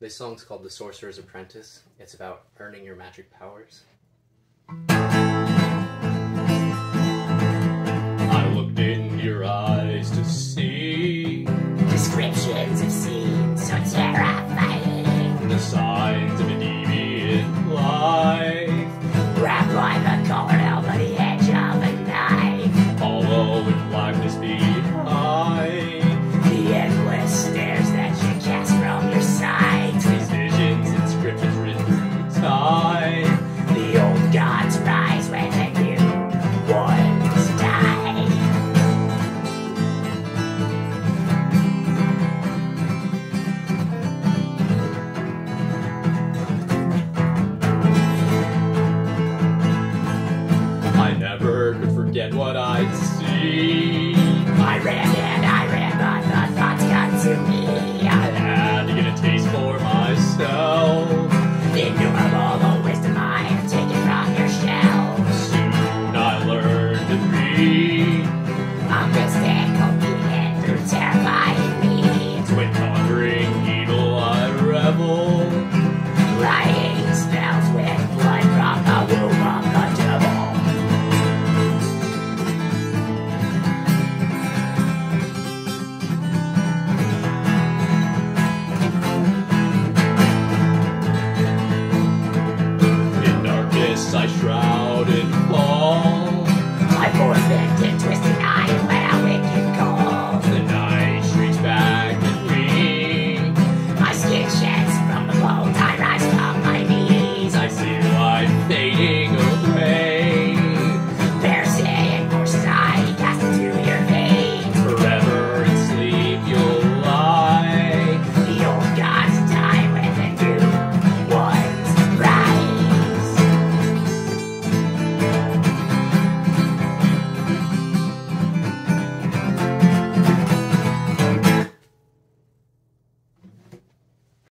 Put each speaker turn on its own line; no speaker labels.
This song's called The Sorcerer's Apprentice. It's about earning your magic powers. I looked in your eyes to see
descriptions of scenes so terrifying.
The never could forget what I'd seen.
I ran and I ran, but the thoughts got to me. I
had to get a taste for myself.
The innumerable wisdom I have taken from your shell.
Soon I learned to be
a mystic, obedient through terrifying me.
When conquering evil, I revel.
Right.
I shrouded